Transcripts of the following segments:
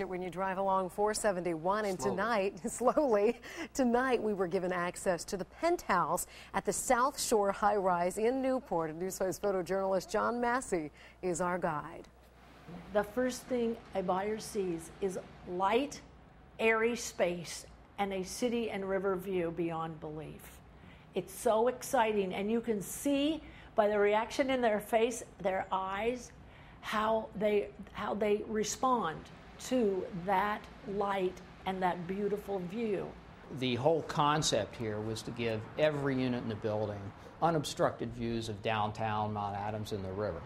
it when you drive along 471. And slowly. tonight, slowly, tonight we were given access to the penthouse at the South Shore High Rise in Newport. And Newsflash photojournalist John Massey is our guide. The first thing a buyer sees is light, airy space and a city and river view beyond belief. It's so exciting, and you can see by the reaction in their face, their eyes, how they how they respond to that light and that beautiful view. The whole concept here was to give every unit in the building unobstructed views of downtown Mount Adams and the river.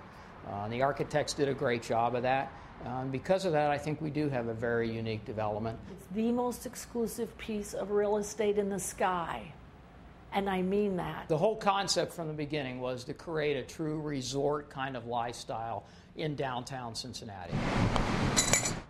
Uh, the architects did a great job of that. Um, because of that, I think we do have a very unique development. It's the most exclusive piece of real estate in the sky. And I mean that. The whole concept from the beginning was to create a true resort kind of lifestyle in downtown Cincinnati.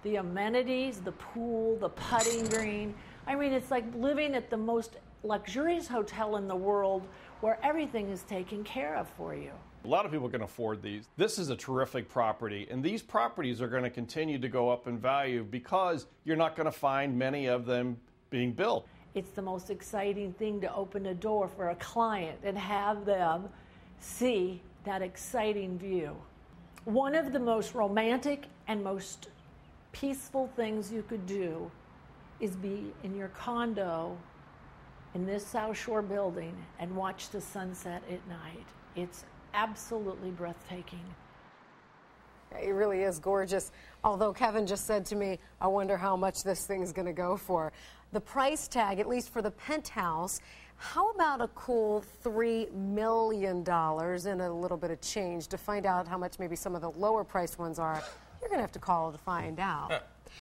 The amenities, the pool, the putting green. I mean, it's like living at the most luxurious hotel in the world where everything is taken care of for you. A lot of people can afford these. This is a terrific property, and these properties are going to continue to go up in value because you're not going to find many of them being built. It's the most exciting thing to open a door for a client and have them see that exciting view. One of the most romantic and most peaceful things you could do is be in your condo in this South Shore building and watch the sunset at night. It's absolutely breathtaking. It really is gorgeous. Although Kevin just said to me, I wonder how much this thing's going to go for. The price tag, at least for the penthouse, how about a cool $3 million and a little bit of change to find out how much maybe some of the lower priced ones are? You're going to have to call to find out.